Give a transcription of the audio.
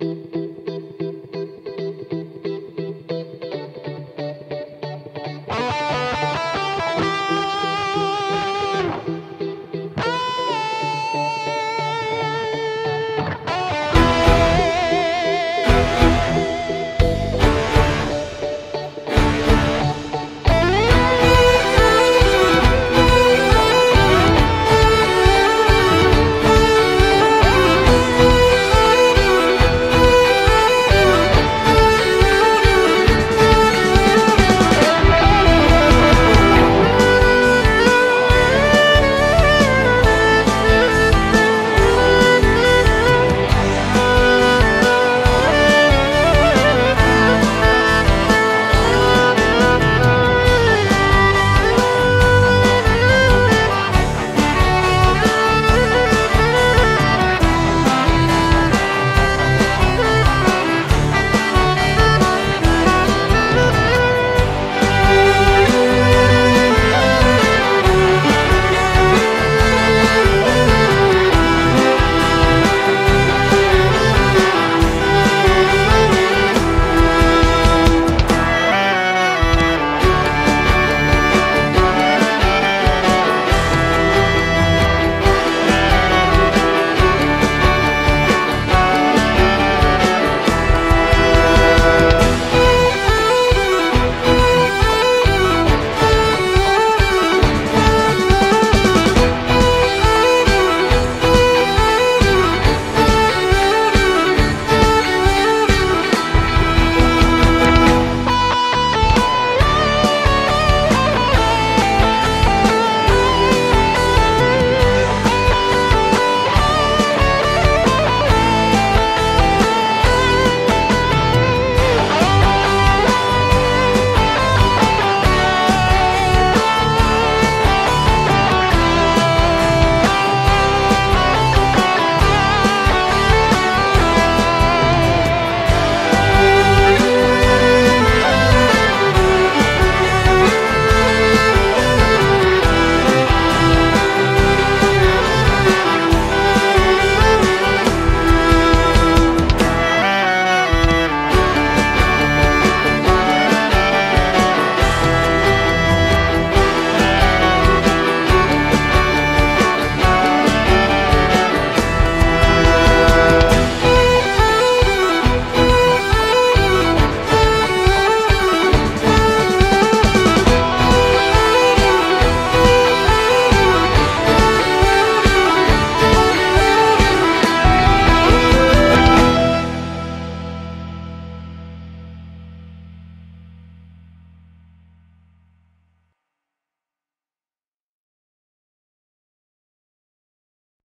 Mm-hmm.